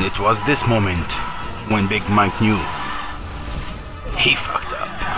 And it was this moment when Big Mike knew he fucked up.